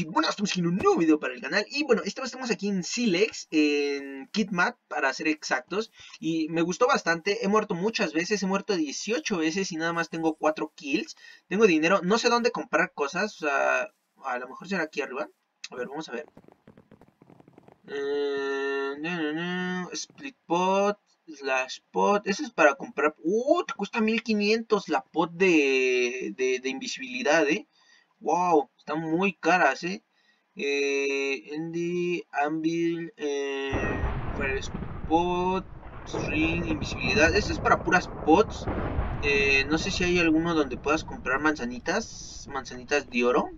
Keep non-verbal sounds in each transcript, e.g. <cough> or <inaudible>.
y bueno, estamos en un nuevo video para el canal. Y bueno, esta vez estamos aquí en Silex, en Kitmat para ser exactos. Y me gustó bastante, he muerto muchas veces, he muerto 18 veces y nada más tengo 4 kills, tengo dinero, no sé dónde comprar cosas, o sea, a lo mejor será aquí arriba, a ver, vamos a ver. Eh, no, no. Split pot, slash pot, eso es para comprar, uh, te cuesta 1500 la pot de, de invisibilidad, eh. Wow, están muy caras, ¿eh? eh Andy, Anvil, eh, Spot, String, Invisibilidad. Esto es para puras pots. Eh, no sé si hay alguno donde puedas comprar manzanitas, manzanitas de oro.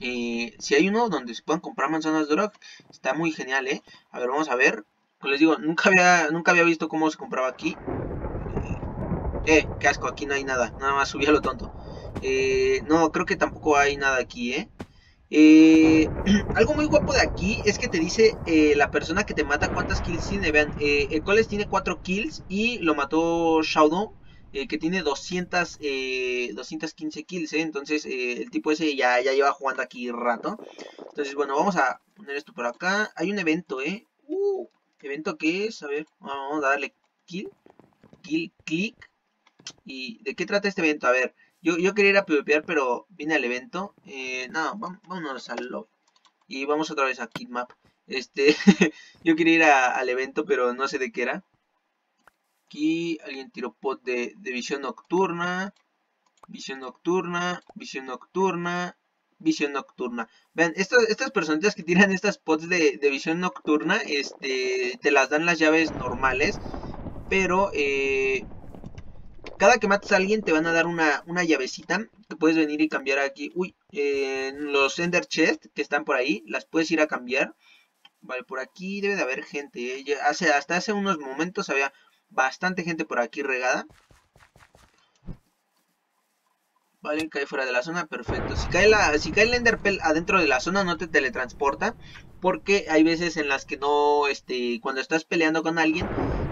Eh, si hay uno donde se puedan comprar manzanas de oro, está muy genial, ¿eh? A ver, vamos a ver. Como les digo, nunca había, nunca había visto cómo se compraba aquí. Eh, qué asco, aquí no hay nada. Nada más subí a lo tonto. Eh, no, creo que tampoco hay nada aquí, ¿eh? eh <clears throat> algo muy guapo de aquí es que te dice eh, la persona que te mata cuántas kills tiene. Vean, eh, el Coles tiene 4 kills y lo mató Shadow, que tiene 200, 215 kills. Entonces el tipo ese ya, ya lleva jugando aquí rato. Entonces, bueno, vamos a poner esto por acá. Hay un evento, ¿eh? Uh, ¿Evento que es? A ver, vamos a darle kill, kill, click. ¿Y de qué trata este evento? A ver. Yo, yo quería ir a PvPear, pero vine al evento. Eh, no, vámonos al lobby. Y vamos otra vez a Kidmap. Este, <laughs> yo quería ir al evento, pero no sé de qué era. Aquí alguien tiró pot de, visión nocturna. Visión nocturna, visión nocturna, visión nocturna. Vean, estas personitas que tiran estas pots de, de, visión nocturna, este, te las dan las llaves normales. Pero, eh, cada que mates a alguien te van a dar una, llavecita que puedes venir y cambiar aquí. Uy, los Ender Chest que están por ahí, las puedes ir a cambiar. Vale, por aquí debe de haber gente. ¿eh? Hace, hasta hace unos momentos había bastante gente por aquí regada. Vale, cae fuera de la zona, perfecto. Si cae, la, si cae el adentro de la zona no te teletransporta. Porque hay veces en las que no, este, cuando estás peleando con alguien,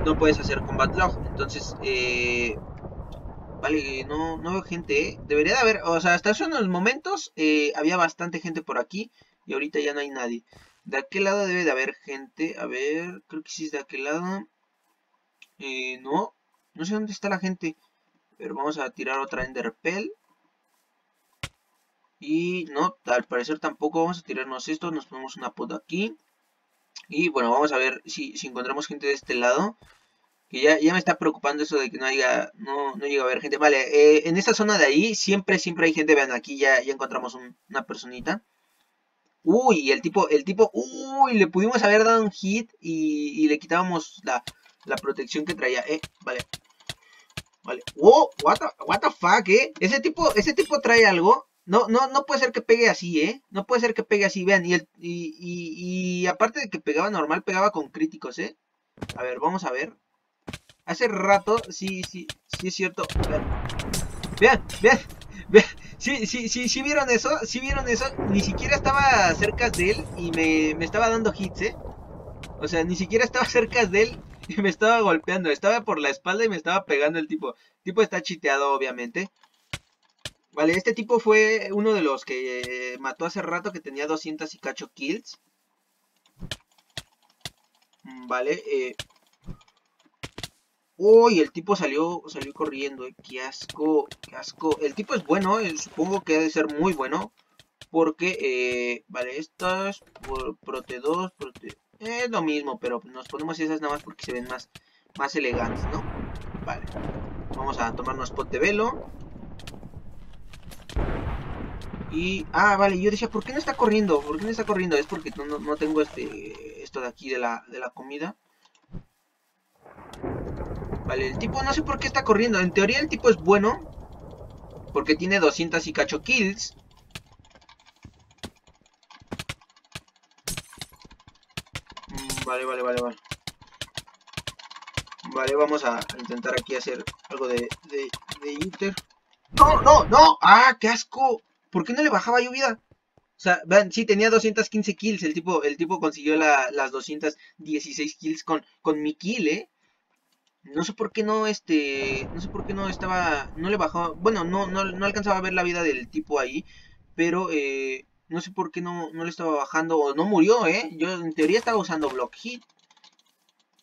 no puedes hacer combat log. Entonces, eh, Vale, no, no veo gente, ¿eh? Debería de haber, o sea, hasta hace unos momentos eh, había bastante gente por aquí y ahorita ya no hay nadie. De aquel lado debe de haber gente, a ver, creo que sí es de aquel lado. Eh, no, no sé dónde está la gente. Pero vamos a tirar otra Enderpell. Y no, al parecer tampoco. Vamos a tirarnos esto. Nos ponemos una pot aquí. Y bueno, vamos a ver si, si encontramos gente de este lado. Que ya, ya me está preocupando eso de que no haya, no, no llega a haber gente. Vale, eh, en esta zona de ahí siempre, siempre hay gente. Vean, aquí ya, ya encontramos una personita. Uy, el tipo, el tipo, uy, le pudimos haber dado un hit y, le quitábamos la, protección que traía. Eh, vale. Vale. Oh, what the, what the fuck, eh. Ese tipo, ese tipo trae algo. No, no, no puede ser que pegue así, ¿eh? No puede ser que pegue así, vean. Y, el, y, y, y aparte de que pegaba normal, pegaba con críticos, ¿eh? A ver, vamos a ver. Hace rato, sí, sí, sí es cierto. Vean, vean, vean. Sí, sí, sí, sí vieron eso, sí vieron eso. Ni siquiera estaba cerca de él y me, me estaba dando hits, ¿eh? O sea, ni siquiera estaba <laughs> cerca de él y me estaba golpeando. Estaba por la espalda y me estaba pegando el tipo. El tipo está chiteado, obviamente. Vale, este tipo fue uno de los que mató hace rato que tenía 200 y cacho kills. Mm, vale, eh, Uy, el tipo salió, salió corriendo, eh. qué asco, qué asco. El tipo es bueno, eh, supongo que debe ser muy bueno. Porque, eh, vale, estas, Prote 2, Prote... Es lo mismo, pero nos ponemos esas nada más porque se ven más, más elegantes, ¿no? Vale. Vamos a tomarnos pot de velo. Y, ah, vale, yo decía, ¿por qué no está corriendo? ¿Por qué no está corriendo? Es porque no, no tengo este, esto de aquí de la, de la comida. Vale, el tipo no sé por qué está corriendo. En teoría el tipo es bueno. Porque tiene 200 y cacho kills. Mm, vale, vale, vale, vale. Vale, vamos a intentar aquí hacer algo de, de, de inter. ¡No, no, no! ¡Ah, qué asco! ¿Por qué no le bajaba yo vida? O sea, vean, sí, tenía 215 kills. El tipo, el tipo consiguió las 216 kills con, con mi kill, ¿eh? No sé por qué no este no sé por qué no estaba no le bajó bueno no no, no alcanzaba a ver la vida del tipo ahí pero eh, No sé por qué no, no le estaba bajando. O no murió, ¿eh? Yo en teoría estaba usando Block Hit.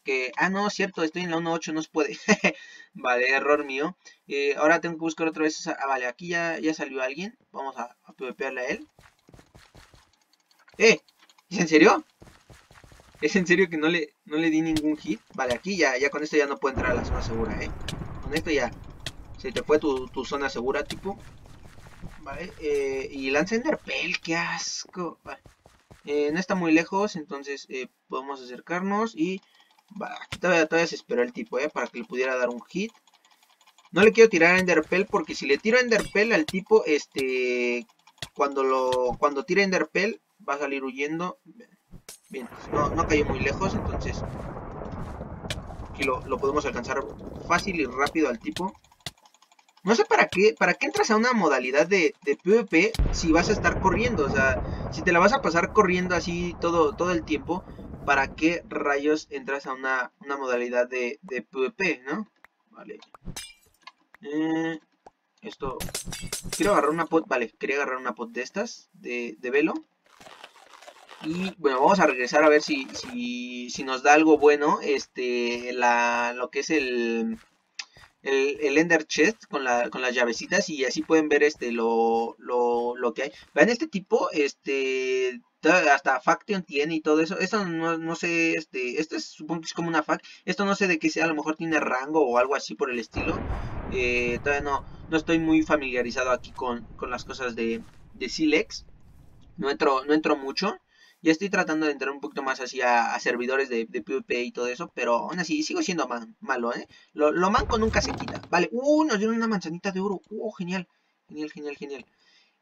Que, ah, no, cierto, estoy en la 1.8, no se puede. <laughs> vale, error mío. Eh, ahora tengo que buscar otra vez. Ah, vale, aquí ya, ya salió alguien. Vamos a, a a él. ¡Eh! ¿Es en serio? ¿Es en serio que no le, no le di ningún hit? Vale, aquí ya, ya con esto ya no puedo entrar a la zona segura, ¿eh? Con esto ya se te fue tu, zona segura, tipo. Vale, eh, y lanza Enderpell, qué asco. Vale. Eh, no está muy lejos, entonces eh, podemos acercarnos y... Va, todavía, todavía se esperó el tipo, ¿eh? Para que le pudiera dar un hit. No le quiero tirar Enderpell porque si le tiro Enderpell al tipo, este... Cuando lo cuando tire Enderpell va a salir huyendo. Bien, no, no cayó muy lejos, entonces aquí lo, podemos alcanzar fácil y rápido al tipo. No sé para qué, para qué entras a una modalidad de, de, PvP si vas a estar corriendo. O sea, si te la vas a pasar corriendo así todo, todo el tiempo, ¿para qué rayos entras a una, una modalidad de, de, PvP, no? Vale. Eh, esto... Quiero agarrar una pot, vale, quería agarrar una pot de estas, de, de velo. Y bueno, vamos a regresar a ver si, si, nos da algo bueno. Este, la, lo que es el, el, Ender Chest con, la, con las llavecitas. Y así pueden ver este lo, lo, lo que hay. Vean este tipo, este hasta Faction tiene y todo eso. Esto no, no sé, este, esto es, supongo que es como una fac. Esto no sé de qué sea, a lo mejor tiene rango o algo así por el estilo. Eh, todavía no, no estoy muy familiarizado aquí con, con las cosas de, de Silex. No entro, no entro mucho. Ya estoy tratando de entrar un poquito más así a, servidores de, PvP y todo eso, pero aún así sigo siendo malo, ¿eh? Lo, lo manco nunca se quita. Vale, uh, nos dieron una manzanita de oro. Uh, genial, genial, genial, genial.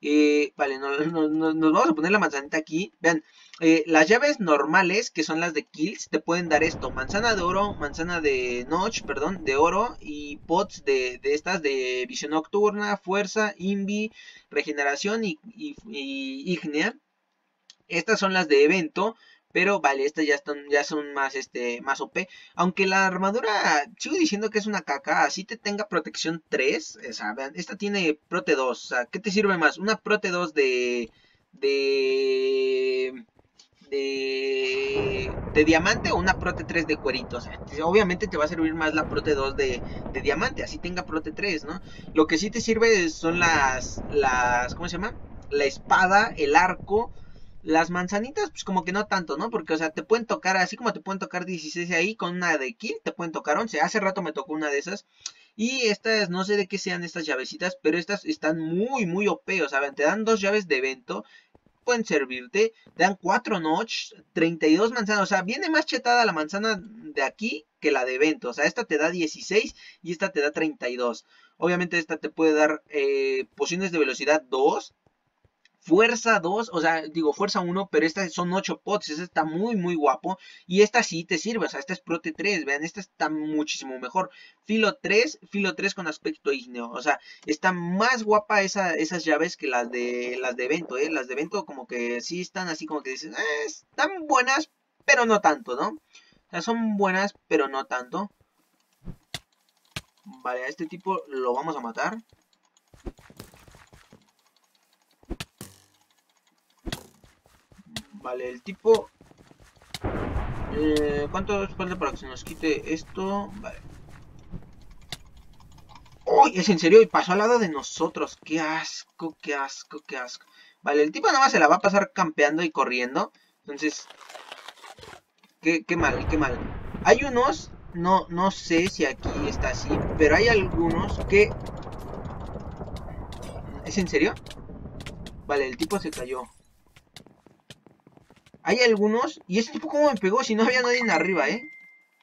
Eh, vale, nos vamos a poner la manzanita aquí. Vean, eh, las llaves normales, que son las de kills, te pueden dar esto. Manzana de oro, manzana de notch, perdón, de oro. Y pots de, de estas de visión nocturna, fuerza, invi, regeneración y, y, y ignea. Estas son las de evento. Pero vale, estas ya, están, ya son más, este, más OP. Aunque la armadura, sigo diciendo que es una caca. Así te tenga protección 3. O sea, esta tiene prote 2. O sea, ¿qué te sirve más? Una prote 2 de... De... De, de diamante o una prote 3 de cuerito. O sea, obviamente te va a servir más la prote 2 de, de diamante. Así tenga prote 3, ¿no? Lo que sí te sirve son las... las ¿Cómo se llama? La espada, el arco las manzanitas, pues como que no tanto, ¿no? Porque, o sea, te pueden tocar, así como te pueden tocar 16 ahí, con una de kill, te pueden tocar 11. Hace rato me tocó una de esas. Y estas, no sé de qué sean estas llavecitas, pero estas están muy, muy OP. O sea, te dan dos llaves de evento, pueden servirte. Te dan 4 notch, 32 manzanas. O sea, viene más chetada la manzana de aquí que la de evento. O sea, esta te da 16 y esta te da 32. Obviamente esta te puede dar eh, pociones de velocidad 2 Fuerza 2, o sea, digo fuerza 1, pero estas son 8 pots, esta está muy, muy guapo. Y esta sí te sirve, o sea, esta es prote 3, vean, esta está muchísimo mejor. Filo 3, filo 3 con aspecto ígneo, o sea, está más guapa esa, esas llaves que las de las de evento, ¿eh? Las de evento como que sí están así como que dicen, eh, están buenas, pero no tanto, ¿no? O sea, son buenas, pero no tanto. Vale, a este tipo lo vamos a matar. Vale, el tipo... Eh, ¿Cuánto falta para que se nos quite esto? Vale. ¡Uy! Es en serio, y pasó al lado de nosotros. ¡Qué asco, qué asco, qué asco! Vale, el tipo nada más se la va a pasar campeando y corriendo. Entonces... Qué, qué mal, qué mal. Hay unos, no, no sé si aquí está así, pero hay algunos que... ¿Es en serio? Vale, el tipo se cayó. Hay algunos, y ese tipo como me pegó si no había nadie en arriba, ¿eh?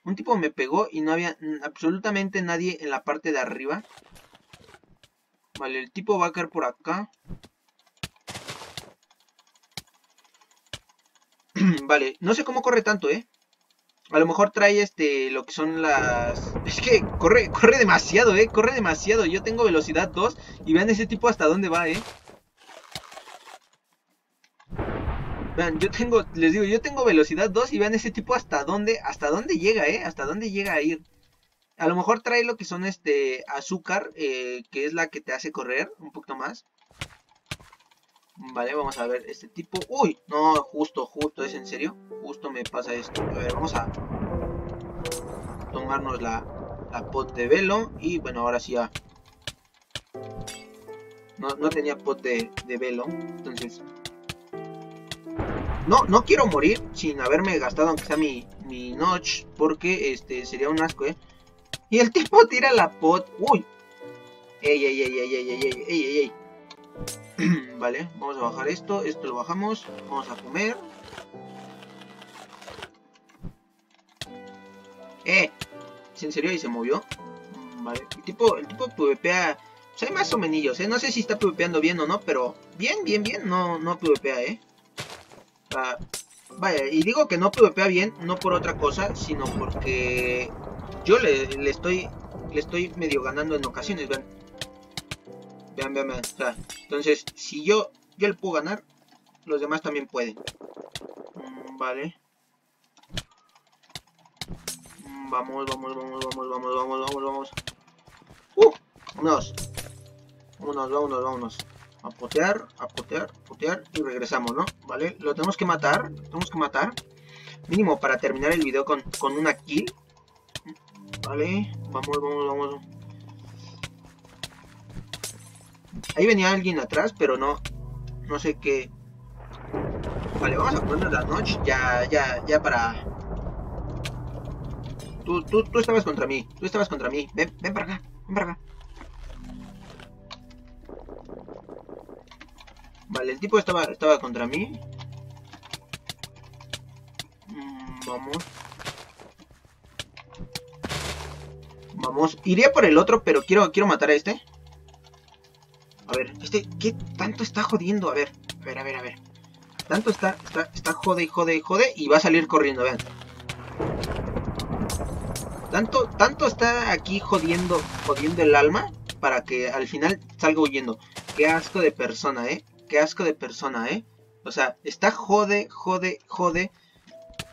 Un tipo me pegó y no había absolutamente nadie en la parte de arriba. Vale, el tipo va a caer por acá. <clears throat> vale, no sé cómo corre tanto, ¿eh? A lo mejor trae este, lo que son las... Es que corre, corre demasiado, ¿eh? Corre demasiado. Yo tengo velocidad 2 y vean ese tipo hasta dónde va, ¿eh? Vean, yo tengo, les digo, yo tengo velocidad 2 y vean ese tipo hasta dónde, hasta dónde llega, ¿eh? Hasta dónde llega a ir. A lo mejor trae lo que son este azúcar, eh, que es la que te hace correr un poquito más. Vale, vamos a ver este tipo. Uy, no, justo, justo, ¿es en serio? Justo me pasa esto. A ver, vamos a tomarnos la, la pot de velo. Y bueno, ahora sí ya. No, no tenía pot de, de velo. Entonces. No, no quiero morir sin haberme gastado aunque sea mi, mi notch. Porque este sería un asco, eh. Y el tipo tira la pot. Uy. Ey, ey, ey, ey, ey, ey, ey, ey, ey, ey. <clears throat> vale, vamos a bajar esto, esto lo bajamos, vamos a comer. ¡Eh! ¿Es en serio? ¿Y se movió? Mm, vale, el tipo, el tipo pvpea... Pues hay más o menos, ¿eh? No sé si está pvpeando bien o no, pero... Bien, bien, bien, no, no pvpea, ¿eh? Vaya, y digo que no pvpea bien, no por otra cosa, sino porque... Yo le, le estoy... Le estoy medio ganando en ocasiones, ¿ven? Vean, vean, vean. O entonces, si yo, yo le puedo ganar, los demás también pueden. Mm, vale. Mm, vamos, vamos, vamos, vamos, vamos, vamos, vamos, vamos. ¡Uh! Vámonos. Vámonos, vámonos, vámonos. A potear, a potear, potear y regresamos, ¿no? ¿Vale? Lo tenemos que matar, tenemos que matar. Mínimo para terminar el video con, con una kill. Vale, vamos, vamos, vamos. Ahí venía alguien atrás, pero no. No sé qué. Vale, vamos a ponernos la noche. Ya, ya, ya para. Tú, tú, tú estabas contra mí. Tú estabas contra mí. Ven, ven para acá. Ven para acá. Vale, el tipo estaba, estaba contra mí. Mm, vamos. Vamos. Iría por el otro, pero quiero, quiero matar a este. A ver, este, ¿qué tanto está jodiendo? A ver, a ver, a ver, a ver. Tanto está, está, está jode y jode y jode y va a salir corriendo, vean. Tanto, tanto está aquí jodiendo, jodiendo el alma para que al final salga huyendo. Qué asco de persona, ¿eh? Qué asco de persona, ¿eh? O sea, está jode, jode, jode,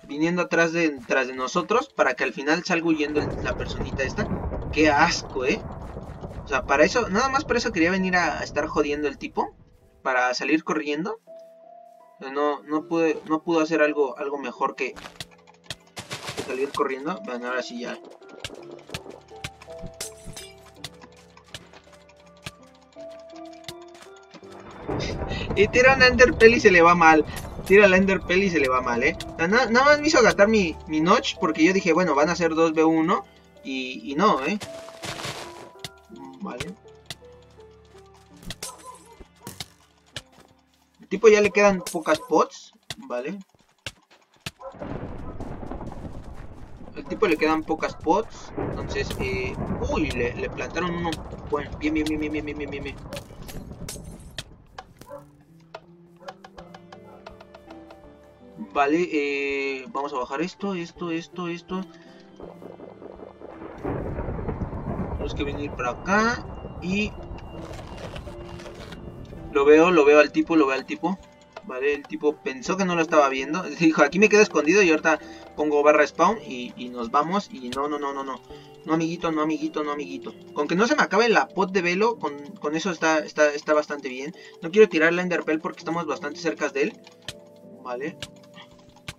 viniendo atrás de, atrás de nosotros para que al final salga huyendo la personita esta. Qué asco, ¿eh? O sea, para eso, nada más por eso quería venir a estar jodiendo el tipo. Para salir corriendo. No, no pude, no pudo hacer algo, algo mejor que, salir corriendo. Bueno, ahora sí ya. <laughs> y tira un Enderpell y se le va mal. Tira el Enderpell y se le va mal, eh. nada más me hizo gastar mi, mi notch porque yo dije, bueno, van a ser 2v1. Y, y no, eh. Vale. El tipo ya le quedan pocas pots. Vale. El tipo le quedan pocas pots. Entonces, eh... Uy, le, plantaron uno. Bueno, bien, bien, bien, bien, bien, bien, bien, bien. Vale, eh, vamos a bajar esto, esto, esto, esto. Tenemos que venir para acá y... Lo veo, lo veo al tipo, lo veo al tipo. Vale, el tipo pensó que no lo estaba viendo. <laughs> Dijo, aquí me quedo escondido y ahorita pongo barra spawn y, nos vamos. Y no, no, no, no, no. No, amiguito, no, amiguito, no, amiguito. Con que no se me acabe la pot de velo, con, eso está, está, está bastante bien. No quiero tirar la enderpell porque estamos bastante cerca de él. Vale.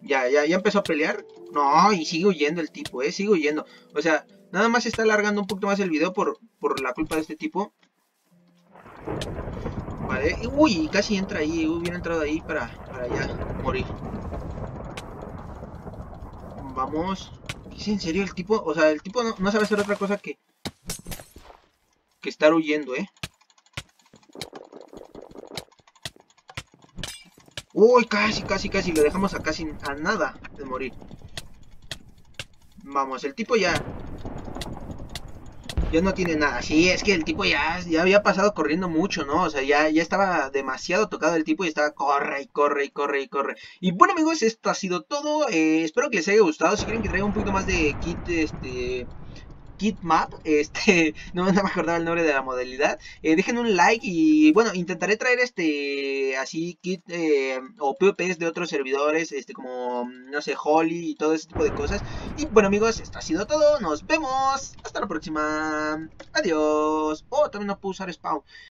Ya, ya, ya empezó a pelear. No, y sigue huyendo el tipo, eh, sigue huyendo. O sea, Nada más está alargando un poquito más el video por, por la culpa de este tipo. Vale. Uy, casi entra ahí. Hubiera entrado ahí para, para ya morir. Vamos. ¿Es en serio el tipo? O sea, el tipo no, sabe hacer otra cosa que... Que estar huyendo, ¿eh? Uy, casi, casi, casi. Lo dejamos a casi a nada de morir. Vamos, el tipo ya ya no tiene nada. Sí, es que el tipo ya, ya había pasado corriendo mucho, ¿no? O sea, ya, ya estaba demasiado tocado el tipo y estaba corre y corre y corre y corre. Y bueno amigos, esto ha sido todo. Eh, espero que les haya gustado. Si quieren que traiga un poquito más de kit, este Map, <laughs> este, no, me acordaba el nombre de la modalidad, eh, dejen un like y bueno, intentaré traer este, así, kit eh, o PvPs de otros servidores, este, como, no sé, Holly y todo ese tipo de cosas. Y bueno amigos, esto ha sido todo, nos vemos, hasta la próxima, adiós, oh, también no puedo usar Spawn.